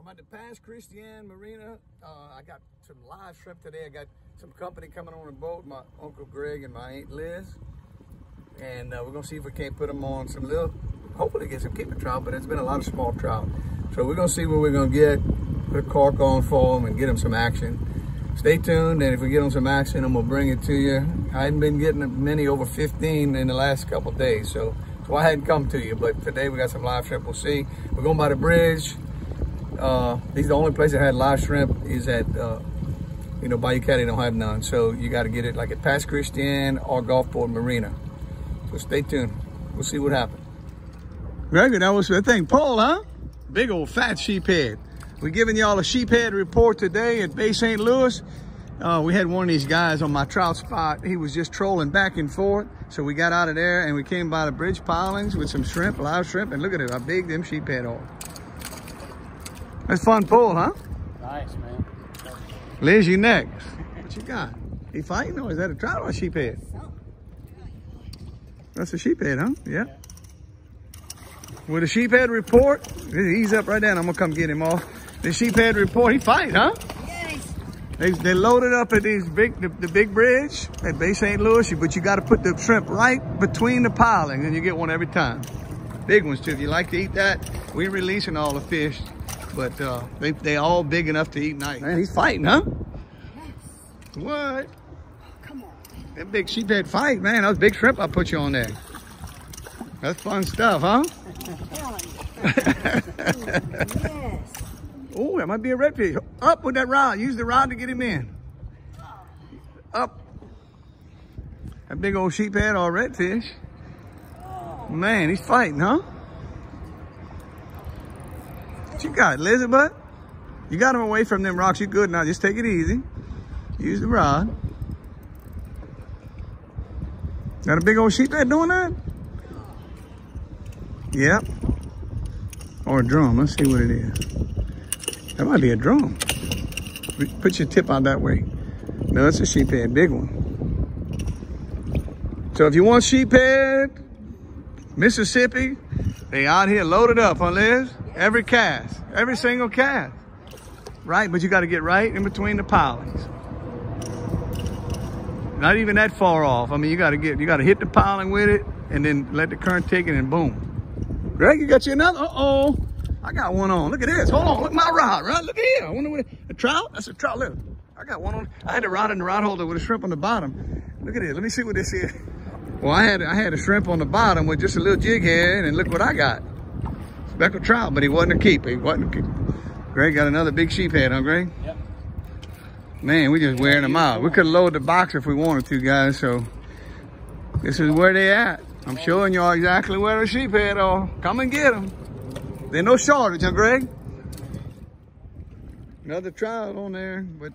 I'm at the Pass Christian Marina. Uh, I got some live shrimp today. I got some company coming on the boat, my Uncle Greg and my Aunt Liz. And uh, we're gonna see if we can't put them on some little, hopefully get some keeper trout, but it's been a lot of small trout. So we're gonna see what we're gonna get, put a cork on for them and get them some action. Stay tuned, and if we get them some action, I'm gonna bring it to you. I hadn't been getting many over 15 in the last couple days, so, so I hadn't come to you, but today we got some live shrimp, we'll see. We're going by the bridge. Uh, these the only place that had live shrimp is at, uh, you know, Bayou Caddy don't have none. So you got to get it like at Pass Christian or Gulfport Marina. So stay tuned. We'll see what happens. Gregory, that was the thing. Paul, huh? Big old fat sheephead. We're giving y'all a sheephead report today at Bay St. Louis. Uh, we had one of these guys on my trout spot. He was just trolling back and forth. So we got out of there and we came by the bridge pilings with some shrimp, live shrimp. And look at it, how big them sheephead are. That's fun pull, huh? Nice, man. Liz, you next. What you got? He fighting or is that a trout or a sheephead? That's a sheephead, huh? Yeah. With a sheephead report, he's up right there. I'm gonna come get him off. The sheephead report, he fight, huh? Yes. They, they loaded up at these big, the, the big bridge at Bay St. Louis, but you got to put the shrimp right between the piling and you get one every time. Big ones too. If you like to eat that, We're releasing all the fish, but uh, they they all big enough to eat nice. Man, he's fighting, huh? Yes. What? Come on. That big sheephead fight, man. That was big shrimp I put you on there. That's fun stuff, huh? yes. Oh, that might be a redfish. Up with that rod. Use the rod to get him in. Up. That big old sheephead or redfish. Man, he's fighting, huh? What you got, lizard butt? You got him away from them rocks. You good now. Just take it easy. Use the rod. Got a big old sheephead doing that? Yep. Or a drum. Let's see what it is. That might be a drum. Put your tip out that way. No, it's a sheephead, big one. So if you want sheephead, Mississippi, they out here loaded up, huh Liz? Every cast, every single cast. Right, but you got to get right in between the pilings. Not even that far off. I mean, you got to get, you got to hit the piling with it and then let the current take it and boom. Greg, you got you another? Uh-oh. I got one on. Look at this. Hold on. Look my rod, right? Look here. I wonder what a trout? That's a trout. Look. I got one on. I had a rod in the rod holder with a shrimp on the bottom. Look at it. Let me see what this is. Well, I had I had a shrimp on the bottom with just a little jig head, and look what I got. Speckled trout, but he wasn't a keeper. He wasn't a keeper. Greg got another big sheep head, huh, Greg? Yep. Man, we just wearing them out. We could load the box if we wanted to, guys. So this is where they at. I'm showing y'all exactly where the sheep head are. Come and get them. There's no shortage, huh, Greg? Another trout on there, but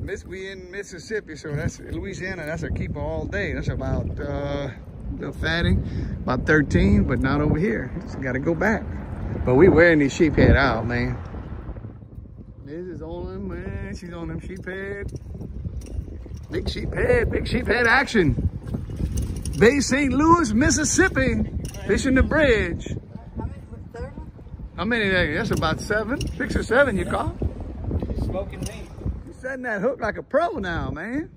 Miss, we in Mississippi, so that's Louisiana. That's a keeper all day. That's about uh, little fatty, about 13, but not over here. Just got to go back. But we wearing these sheep head out, man. Liz is on them, man. She's on them sheep head. Big sheep head, big sheep head action. Bay St. Louis, Mississippi, fishing the bridge. How many for the? How many there? That's about seven, six or seven you caught. Smoking meat. You setting that hook like a pro now, man.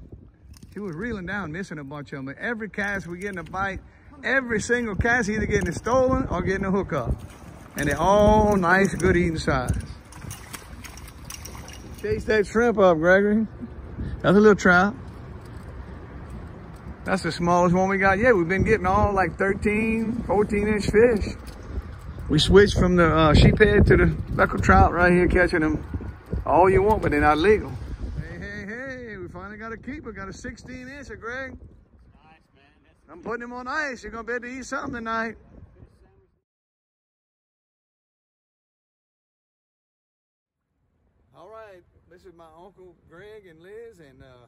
She was reeling down, missing a bunch of them. Every cast we getting a bite, every single cast either getting it stolen or getting a hook up. And they're all nice, good eating size. Chase that shrimp up, Gregory. That's a little trout. That's the smallest one we got yet. We've been getting all like 13, 14 inch fish. We switched from the uh, sheephead to the speckled trout right here, catching them all you want, but they're not legal. Finally got a keeper. Got a 16 incher, Greg. Nice, I'm putting him on ice. You're gonna be able to eat something tonight. All right, this is my uncle Greg and Liz, and uh,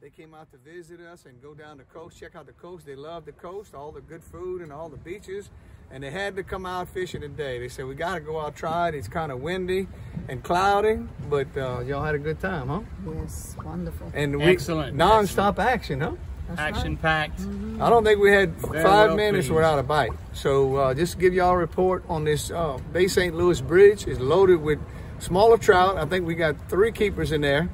they came out to visit us and go down the coast, check out the coast. They love the coast, all the good food and all the beaches, and they had to come out fishing today. They said we got to go out try it. It's kind of windy and clouding, but uh, y'all had a good time, huh? Yes, wonderful. And we Excellent, non-stop action, huh? That's Action right. packed. I don't think we had Very five well minutes pleased. without a bite. So uh, just to give y'all a report on this uh, Bay St. Louis Bridge is loaded with smaller trout. I think we got three keepers in there,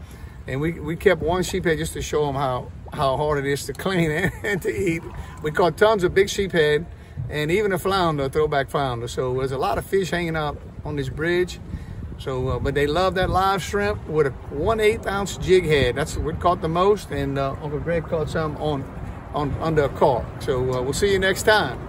and we, we kept one sheephead just to show them how how hard it is to clean and, and to eat. We caught tons of big sheephead and even a flounder, a throwback flounder. So there's a lot of fish hanging out on this bridge. So, uh, but they love that live shrimp with a one eighth ounce jig head. That's what caught the most, and uh, Uncle Greg caught some on on under a cork. So uh, we'll see you next time.